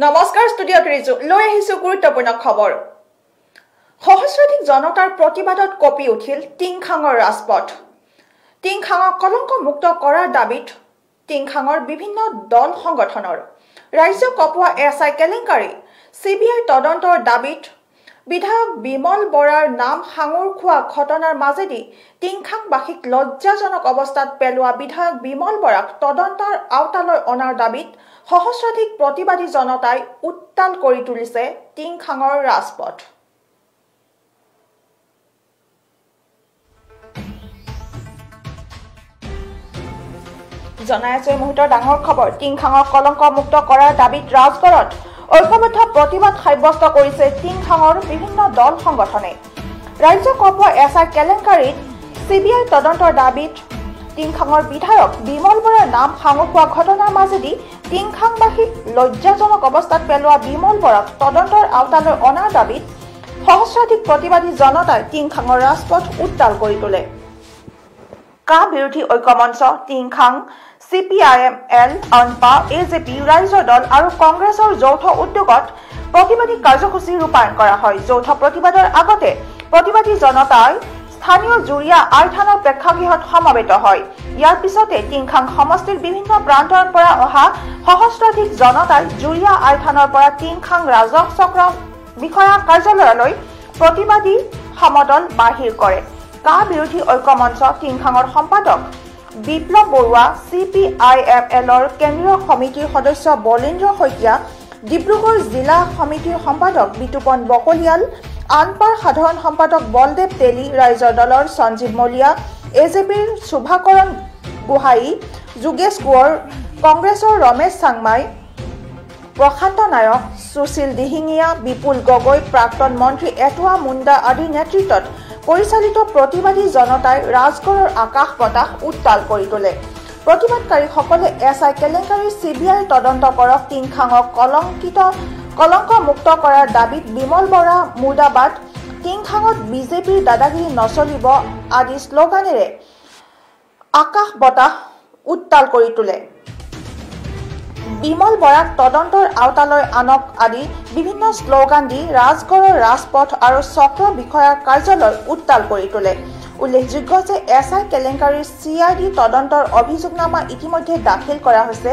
নমস্কাৰ ষ্টুডিঅ'ত ৰিজু। লৈ আহিছো গুৰুত্বপূৰ্ণ খবৰ। সহস্ৰাধিক জনতাৰ প্ৰতিবাদত কঁপি উঠিল টিংখাঙৰ ৰাজপথ। টিংখাঙক কলংকমুক্ত কৰাৰ দাবীত টিংখাঙৰ বিভিন্ন দল সংগঠনৰ ৰাজ্য কপোৱা এছ আই কেলেংকাৰী চি বি আই তদন্তৰ দাবীত বিধায়ক বিমল বৰাৰ নাম সাঙুৰ খোৱা ঘটনাৰ মাজেদি টিংখাংবাসীক লজ্জাজনক অৱস্থাত পেলোৱা বিধায়ক বিমল বৰাক তদন্তৰ আওতালৈ অনাৰ দাবীত সহস্ৰাধিক প্ৰতিবাদী জনতাই উত্তাল কৰি তুলিছে টিংখাঙৰ ৰাজপথ। জনাই আছো এই মুহূৰ্তৰ ডাঙৰ খবৰ। টিংখাঙক কলংকমুক্ত কৰাৰ দাবীত ৰাজগড়ত ঐক্যবদ্ধ প্ৰতিবাদ সাব্যস্ত কৰিছে টিংখাঙৰ বিভিন্ন দল সংগঠনে। ৰাজ্য কপোৱা এছ আই কেলেংকাৰীত চি বি আই তদন্তৰ দাবীত টিংখাঙৰ বিধায়ক বিমল বৰাৰ নাম সাঙুৰ হোৱা ঘটনাৰ মাজেদি টিংখাংবাসীক লজ্জাজনক অৱস্থাত পেলোৱা বিমল বৰাক তদন্তৰ আওতালৈ অনাৰ দাবীত সহস্ৰাধিক প্ৰতিবাদী জনতাই টিংখাঙৰ ৰাজপথ উত্তাল কৰি তোলে। কা বিৰোধী ঐক্যমঞ্চ Tingkhang C P I M L অনপা A J P ৰাইজৰ দল আৰু কংগ্ৰেছৰ যৌথ উদ্যোগত প্ৰতিবাদী কাৰ্যসূচী ৰূপায়ণ কৰা হয়। যৌথ প্ৰতিবাদৰ আগতে প্ৰতিবাদী জনতাই স্থানীয় জুৰীয়া আই থানাৰ প্ৰেক্ষাগৃহত সমবেত হয়। ইয়াৰ পিছতে টিংখাং সমষ্টিৰ বিভিন্ন প্ৰান্তৰ পৰা অহা সহস্ৰাধিক জনতাই জুৰীয়া আই থানৰ পৰা টিংখাং ৰাজহ চক্ৰ বিষয়া কাৰ্যালয়লৈ প্ৰতিবাদী সমদল বাহিৰ কৰে। কা বিৰোধী ঐক্যমঞ্চ টিংখাঙৰ সম্পাদক Biplav Baruah C P I M এলৰ কেন্দ্ৰীয় সমিতিৰ সদস্য বলীন্দ্ৰ শইকীয়া ডিব্ৰুগড় জিলা সমিতিৰ সম্পাদক বিতুপন বকলিয়াল আনপাৰ সাধাৰণ সম্পাদক বলদেৱ তেলী ৰাইজৰ দলৰ সঞ্জীৱ মলিয়া এ জে পিৰ শুভাকৰণ গোহাঁই যোগেশ কোঁৱৰ কংগ্ৰেছৰ ৰমেশ চাংমাই প্ৰশান্ত নায়ক সুশীল দিহিঙীয়া বিপুল গগৈ প্ৰাক্তন মন্ত্ৰী এটোৱা মুণ্ডা আদিৰ নেতৃত্বত পৰিচালিত প্ৰতিবাদী জনতাই ৰাজগড়ৰ আকাশ বতাহ উত্তাল কৰি তোলে। প্ৰতিবাদকাৰীসকলে এছ আই কেলেংকাৰীৰ চি বি আই তদন্ত কৰক টিংখাঙক কলংকিত কলংকমুক্ত কৰাৰ দাবীত বিমল বৰা মুৰ্দাবাদ টিংখাঙত বিজেপিৰ দাদাগিৰি নচলিব আদি শ্লোগানেৰে আকাশ বতাহ উত্তাল কৰি তোলে। বিমল বৰাক তদন্তৰ আওতালৈ আনক আদি বিভিন্ন শ্লোগান দি ৰাজগড়ৰ ৰাজপথ আৰু চক্ৰ বিষয়াৰ কাৰ্যালয় উত্তাল কৰি তোলে। উল্লেখযোগ্য যে এছ আই কেলেংকাৰীৰ চি আই ডি তদন্তৰ অভিযোগনামা ইতিমধ্যে দাখিল কৰা হৈছে।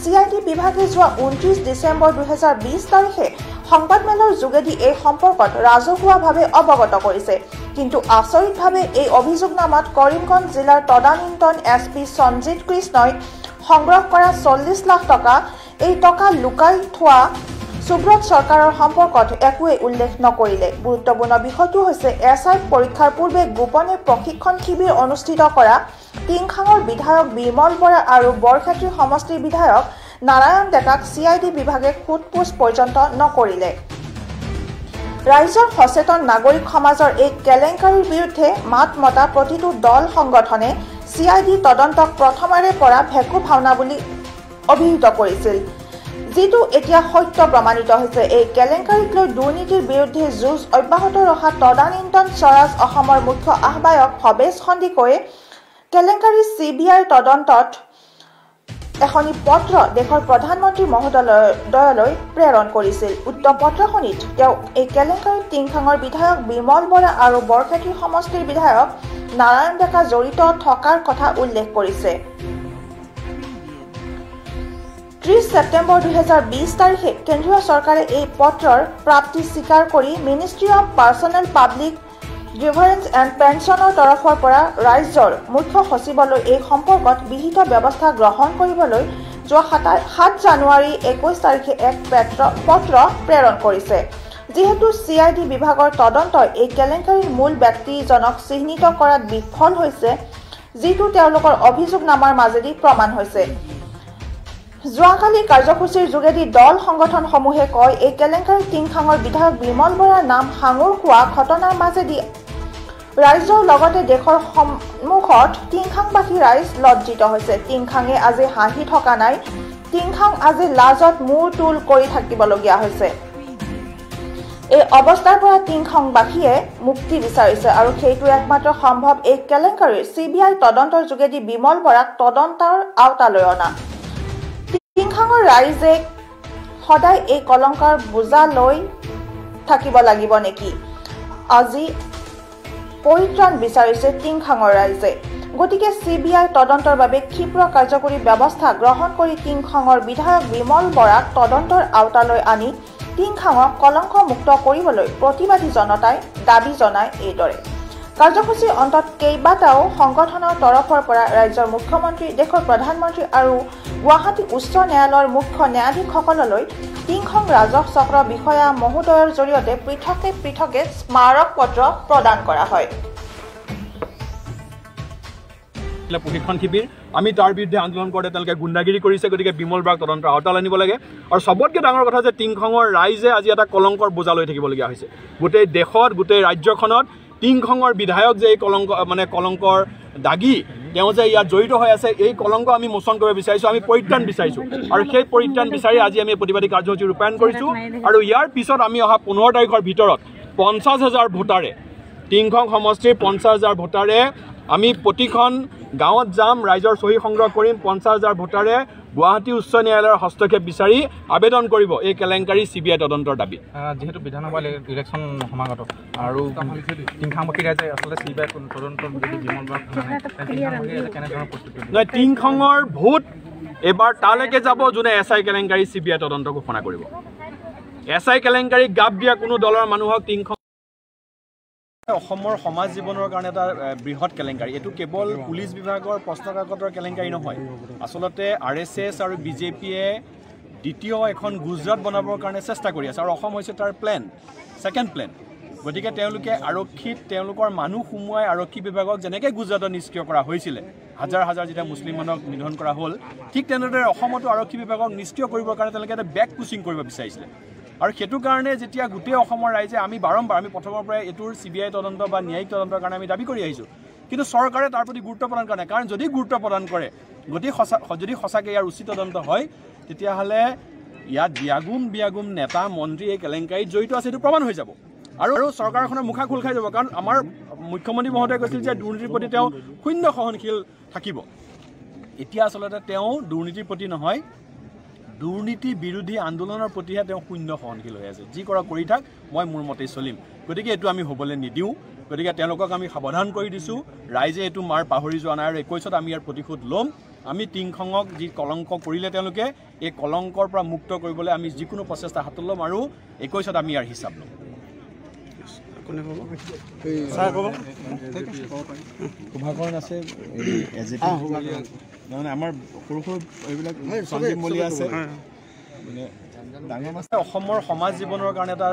চি আই ডি বিভাগে যোৱা ঊনত্ৰিছ ডিচেম্বৰ দুহেজাৰ বিছ তাৰিখে সংবাদমেলৰ যোগেদি এই সম্পৰ্কত ৰাজহুৱাভাৱে অৱগত কৰিছে। কিন্তু আচৰিতভাৱে এই অভিযোগনামাত কৰিমগঞ্জ জিলাৰ তদানীন্তন এছ পি সঞ্জিত কৃষ্ণই সংগ্ৰহ কৰা চল্লিছ লাখ টকা এই টকা লুকাই থোৱা সুব্ৰত চৰকাৰৰ সম্পৰ্কত একোৱে উল্লেখ নকৰিলে। গুৰুত্বপূৰ্ণ বিষয়টো হৈছে এছ আই পৰীক্ষাৰ পূৰ্বে গোপনে প্ৰশিক্ষণ শিবিৰ অনুষ্ঠিত কৰা টিংখাঙৰ বিধায়ক বিমল বৰা আৰু বৰক্ষেত্ৰী সমষ্টিৰ বিধায়ক নাৰায়ণ ডেকাক চি আই ডি বিভাগে সোধ পোছ পৰ্যন্ত নকৰিলে। ৰাইজৰ সচেতন নাগৰিক সমাজৰ এই কেলেংকাৰীৰ বিৰুদ্ধে মাত মতা প্ৰতিটো দল সংগঠনে চি আই ডি তদন্তক প্ৰথমৰে পৰা ভেকু ভাওনা বুলি অভিহিত কৰিছিল। যিটো এতিয়া সত্য প্ৰমাণিত হৈছে এই কেলেংকাৰীক লৈ দুৰ্নীতিৰ বিৰুদ্ধে যুঁজ অব্যাহত ৰখা তদানীন্তন স্বৰাজ অসমৰ মুখ্য আহ্বায়ক ভৱেশ সন্দিকৈয়ে কেলেংকাৰী চি বি আইৰ তদন্তত এখনি পত্ৰ দেশৰ প্ৰধানমন্ত্ৰী মহোদয়লৈ প্ৰেৰণ কৰিছিল। উক্ত পত্ৰখনিত তেওঁ এই কেলেংকাৰীত টিংখাঙৰ বিধায়ক বিমল বৰা আৰু বৰক্ষেত্ৰী সমষ্টিৰ বিধায়ক নাৰায়ণ ডেকা জড়িত থকাৰ কথা উল্লেখ কৰিছে। ত্ৰিছ ছেপ্টেম্বৰ দুহেজাৰ বিছ তাৰিখে কেন্দ্ৰীয় চৰকাৰে এই পত্ৰৰ প্ৰাপ্তি স্বীকাৰ কৰি ministry of personnel public grievance and পেঞ্চনৰ তৰফৰ পৰা ৰাজ্যৰ মুখ্য সচিবলৈ এই সম্পৰ্কত বিহিত ব্যৱস্থা গ্ৰহণ কৰিবলৈ যোৱা সাত জানুৱাৰী একৈছ তাৰিখে এক পত্ৰ প্ৰেৰণ কৰিছে। যিহেতু চি আই ডি বিভাগৰ তদন্তই এই কেলেংকাৰীৰ মূল ব্যক্তিজনক চিহ্নিত কৰাত বিফল হৈছে যিটো তেওঁলোকৰ অভিযোগনামাৰ মাজেদি প্ৰমাণ হৈছে। যোৱাকালি কাৰ্যসূচীৰ যোগেদি দল সংগঠনসমূহে কয় এই কেলেংকাৰী টিংখাঙৰ বিধায়ক বিমল বৰাৰ নাম সাঙুৰ হোৱা ঘটনাৰ মাজেদি ৰাইজৰ লগতে দেশৰ সন্মুখত টিংখাংবাসী ৰাইজ লজ্জিত হৈছে। টিংখাঙে আজি হাঁহি থকা নাই টিংখাং আজি লাজত মূৰ তোল কৰি থাকিবলগীয়া হৈছে। এই অৱস্থাৰ পৰা টিংখংবাসীয়ে মুক্তি বিচাৰিছে আৰু সেইটো একমাত্ৰ সম্ভৱ। এই কেলেংকাৰীৰ চি বি আই তদন্তৰ যোগেদি বিমল বৰাক তদন্তৰ আওতালৈ অনা। টিংখাঙৰ ৰাইজে সদায় এই কলংকাৰ বোজা লৈ থাকিব লাগিব নেকি? আজি পৰিত্ৰাণ বিচাৰিছে টিংখাঙৰ ৰাইজে। গতিকে চি বি আই তদন্তৰ বাবে ক্ষীপ্ৰ কাৰ্যকৰী ব্যৱস্থা গ্ৰহণ কৰি টিংখাঙৰ বিধায়ক বিমল বৰাক তদন্তৰ আওতালৈ আনি টিংখাঙক কলংকমুক্ত কৰিবলৈ প্ৰতিবাদী জনতাই দাবী জনায় এইদৰে। কাৰ্যসূচীৰ অন্তত কেইবাটাও সংগঠনৰ তৰফৰ পৰা ৰাজ্যৰ মুখ্যমন্ত্ৰী দেশৰ প্ৰধানমন্ত্ৰী আৰু গুৱাহাটী উচ্চ ন্যায়ালয়ৰ মুখ্য ন্যায়াধীশসকললৈ টিংখং ৰাজহ চক্ৰ বিষয়া মহোদয়ৰ জৰিয়তে পৃথকে পৃথকে স্মাৰক পত্ৰ প্ৰদান কৰা হয়। প্ৰশিক্ষণ শিবিৰ আমি তাৰ বিৰুদ্ধে আন্দোলন কৰোঁতে তেওঁলোকে গুণ্ডাগিৰি কৰিছে গতিকে বিমল বৰাক তদন্তৰ আওতাল আনিব লাগে। আৰু চবতকৈ ডাঙৰ কথা যে টিংখঙৰ ৰাইজে আজি এটা কলংকৰ বোজা লৈ থাকিবলগীয়া হৈছে। গোটেই দেশত গোটেই ৰাজ্যখনত টিংখঙৰ বিধায়ক যে এই কলংক মানে কলংকৰ দাগী তেওঁ যে ইয়াত জড়িত হৈ আছে এই কলংক আমি মোচন কৰিব বিচাৰিছোঁ আমি পৰিত্ৰাণ বিচাৰিছোঁ। আৰু সেই পৰিত্ৰাণ বিচাৰি আজি আমি প্ৰতিবাদী কাৰ্যসূচী ৰূপায়ণ কৰিছোঁ। আৰু ইয়াৰ পিছত আমি অহা পোন্ধৰ তাৰিখৰ ভিতৰত পঞ্চাছ হাজাৰ ভোটাৰে টিংখং সমষ্টিৰ পঞ্চাছ হাজাৰ ভোটাৰে আমি প্ৰতিখন গাঁৱত যাম ৰাইজৰ চহী সংগ্ৰহ কৰিম পঞ্চাছ হাজাৰ ভোটাৰে গুৱাহাটী উচ্চ ন্যায়ালয়ৰ হস্তক্ষেপ বিচাৰি আবেদন কৰিব এই কেলেংকাৰী চি বি আই তদন্তৰ দাবী। যিহেতু বিধানসভা ইলে- ইলেকশ্যন সমাগত আৰু টিংখামুখী ৰাইজে আচলতে চি বি আই লৈছে? নহয় টিংখঙৰ ভোট এইবাৰ তালৈকে যাব যোনে এছ আই কেলেংকাৰী চি বি আই তদন্ত ঘোষণা কৰিব। এছ আই কেলেংকাৰীক গাপ দিয়া কোনো দলৰ মানুহক টিংখং অসমৰ সমাজ জীৱনৰ কাৰণে এটা বৃহৎ কেলেংকাৰী। এইটো কেৱল পুলিচ বিভাগৰ প্ৰশ্নকাকতৰ কেলেংকাৰী নহয়। আচলতে আৰ এছ এছ আৰু বি জে পিয়ে দ্বিতীয় এখন গুজৰাট বনাবৰ কাৰণে চেষ্টা কৰি আছে। আৰু অসম হৈছে তাৰ প্লেন ছেকেণ্ড প্লেন। গতিকে তেওঁলোকে আৰক্ষীত তেওঁলোকৰ মানুহ সোমোৱাই আৰক্ষী বিভাগক যেনেকৈ গুজৰাটত নিষ্ক্ৰিয় কৰা হৈছিলে হাজাৰ হাজাৰ যেতিয়া মুছলিম মানুহক নিধন কৰা হ'ল ঠিক তেনেদৰে অসমতো আৰক্ষী বিভাগক নিষ্ক্ৰিয় কৰিবৰ কাৰণে তেওঁলোকে এটা বেক পুচিং কৰিব বিচাৰিছিলে। আৰু সেইটো কাৰণে যেতিয়া গোটেই অসমৰ ৰাইজে আমি বাৰম্বাৰ আমি প্ৰথমৰ পৰাই এইটোৰ চি বি আই তদন্ত বা ন্যায়িক তদন্তৰ কাৰণে আমি দাবী কৰি আহিছোঁ। কিন্তু চৰকাৰে তাৰ প্ৰতি গুৰুত্ব প্ৰদান কৰা নাই। কাৰণ যদি গুৰুত্ব প্ৰদান কৰে যদি সঁচা যদি সঁচাকৈ ইয়াৰ উচিত তদন্ত হয় তেতিয়াহ'লে ইয়াত বিয়াগুম বিয়াগুম নেতা মন্ত্ৰী এই কেলেংকাৰীত জড়িত আছে এইটো প্ৰমাণ হৈ যাব। আৰু আৰু চৰকাৰখনৰ মুখা খোল খাই যাব। কাৰণ আমাৰ মুখ্যমন্ত্ৰী মহোদয়ে কৈছিল যে দুৰ্নীতিৰ প্ৰতি তেওঁ শূন্য সহনশীল থাকিব। এতিয়া আচলতে তেওঁ দুৰ্নীতিৰ প্ৰতি নহয় দুৰ্নীতি বিৰোধী আন্দোলনৰ প্ৰতিহে তেওঁ শূন্য সহনশীল হৈ আছে। যি কৰা কৰি থাক মই মোৰ মতেই চলিম। গতিকে এইটো আমি হ'বলৈ নিদিওঁ। গতিকে তেওঁলোকক আমি সাৱধান কৰি দিছোঁ। ৰাইজে এইটো মাৰ পাহৰি যোৱা নাই আৰু একৈছত আমি ইয়াৰ প্ৰতিশোধ ল'ম। আমি টিংখঙক যি কলংক কৰিলে তেওঁলোকে এই কলংকৰ পৰা মুক্ত কৰিবলৈ আমি যিকোনো প্ৰচেষ্টা হাতত ল'ম আৰু একৈছত আমি ইয়াৰ হিচাপ ল'ম। শোভাকৰণ আছে তাৰমানে আমাৰ সৰু সৰু এইবিলাক সঞ্জীৱ মলীয়া আছে। মানে ডাঙৰ মাছ অসমৰ সমাজ জীৱনৰ কাৰণে এটা